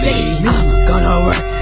Say I'm gonna work